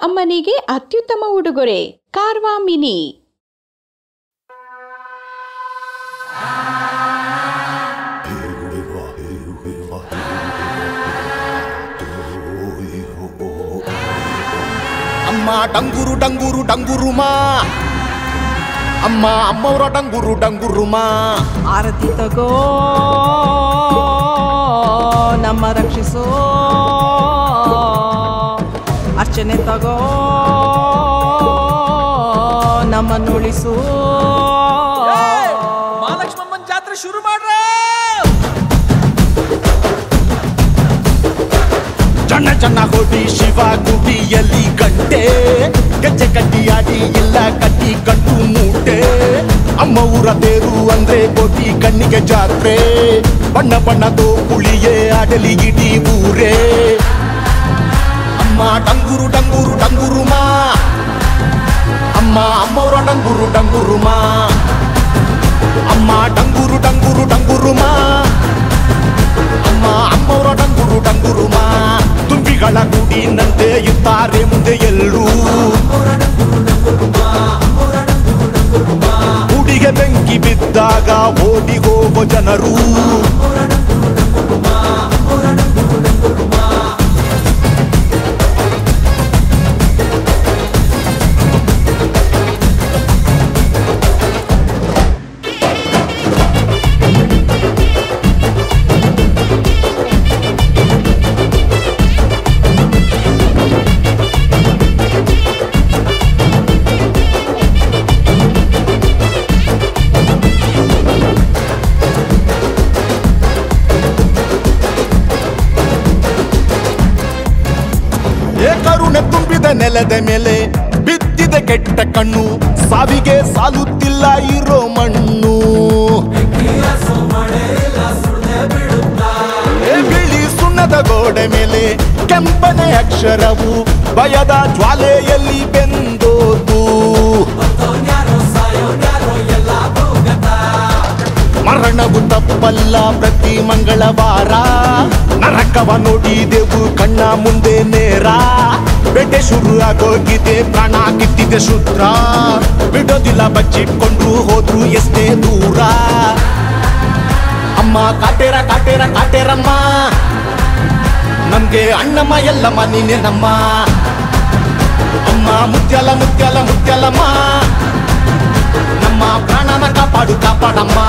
ಅಮ್ಮನಿಗೆ ಅತ್ಯುತ್ತಮ ಉಡುಗೊರೆ ಕಾರ್ವಾ ಮಿನಿ ಅಮ್ಮ ಡಂಗುರು ಡಂಗುರು ಡಂಗುರುಮಾ ಅಮ್ಮ ಅಮ್ಮವ್ರ ಡಂಗುರು ಡಂಗುರುಮಾ ಆರತಿ ತಗೋ ನಮ್ಮ ರಕ್ಷಿಸೋ ಅರ್ಚನೆ ತಗೋ ನಮ್ಮನ್ನುಳಿಸು. ಮಹಾಲಕ್ಷ್ಮಮ್ಮನ ಜಾತ್ರೆ ಶುರು ಮಾಡ್ರ. ಚಣ್ಣ ಚಣ್ಣ ಹೋಟಿ ಶಿವ ಗುಡಿಯಲ್ಲಿ ಕಟ್ಟೆ ಗಜ್ಜೆ ಕಟ್ಟಿಯಾಗಿ ಇಲ್ಲ ಕಟ್ಟಿ ಕಟ್ಟು ಮೂಟೆ. ಅಮ್ಮ ಊರ ತೇರು ಅಂದ್ರೆ ಕೋಟಿ ಕಣ್ಣಿಗೆ ಜಾತ್ರೆ. ಬಣ್ಣ ಬಣ್ಣದೋ ಕುಳಿಯೇ ಆಗಲಿ ಇಡೀ ಊರೇ. ಅಮ್ಮ ಡಂಗುರು ಡಂಗುರು ಡಂಗುರುಮಾ ಅಮ್ಮ ಅಮ್ಮವ್ರ ಡಂಗುರು ಡಂಗುರುಮಾ ಅಮ್ಮ ಡಂಗುರು ಡಂಗುರು ಡಂಗುರುಮಾ ಅಮ್ಮ ಅಮ್ಮವರ ಡಂಗುರು ಡಂಗುರುಮ ತುಂಬಿಗಳ ಗುಡಿನಂತೆ ಇದ್ದಾರೆ ಮುಂದೆ ಎಲ್ಲರೂ ಗುಡಿಗೆ ಬೆಂಕಿ ಬಿದ್ದಾಗ ಓಡಿ ಹೋಗೋ ಜನರು ನೆಲದ ಮೇಲೆ ಬಿದ್ದಿದೆ ಕೆಟ್ಟ ಕಣ್ಣು. ಸಾವಿಗೆ ಸಾಲುತ್ತಿಲ್ಲ ಇರೋ ಮಣ್ಣು. ಬಿಳಿ ಸುಣ್ಣದ ಗೋಡೆ ಮೇಲೆ ಕೆಂಪನೆ ಅಕ್ಷರವು ಭಯದ ಜ್ವಾಲೆಯಲ್ಲಿ ಬೆಂದೋದು ಮರಣವು ತಪ್ಪಲ್ಲ ಪ್ರತಿ ಮಂಗಳವಾರ. ನರಕವ ನೋಡಿದೆವು ಕಣ್ಣ ಮುಂದೆ ನೇರ. ಬೇಟೆ ಶುರು ಆಗೋಗಿದೆ, ಪ್ರಾಣ ಕಿತ್ತಿದೆ ಶುದ್ರ. ಬಿಡೋದಿಲ್ಲ ಬಚ್ಚಿಟ್ಕೊಂಡ್ರು ಹೋದ್ರು ಎಷ್ಟೇ ದೂರ. ಅಮ್ಮ, ಕಾಟೇರ ಕಾಟೇರ, ಕಾಟೇರಮ್ಮ. ನಮ್ಗೆ ಅಣ್ಣಮ್ಮ, ಎಲ್ಲಮ್ಮ, ನೀನೆ ನಮ್ಮ. ಅಮ್ಮ, ಮುತ್ಯಲ ಮುತ್ಯಲ, ಮುತ್ಯಲಮ್ಮ. ನಮ್ಮ ಪ್ರಾಣನ ಕಾಪಾಡು, ಕಾಪಾಡಮ್ಮ.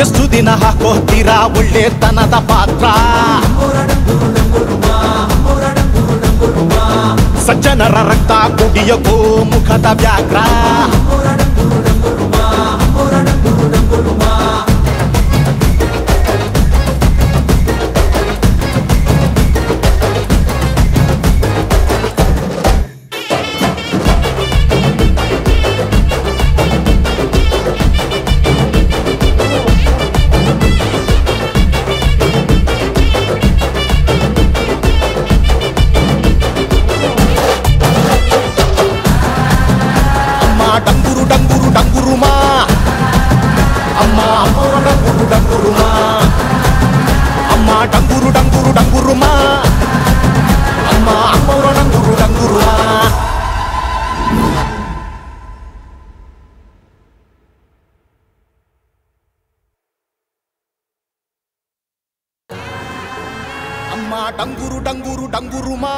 ಎಷ್ಟು ದಿನ ಹಾಕೋತೀರಾ, ಒಳ್ಳೆತನದ ಪಾತ್ರ. ಸಜ್ಜನರ ರಕ್ತ ಕುಡಿಯೋ ಮುಖದ ವ್ಯಾಘ್ರ அம்மா டங்குரு டங்குரு டங்குருமா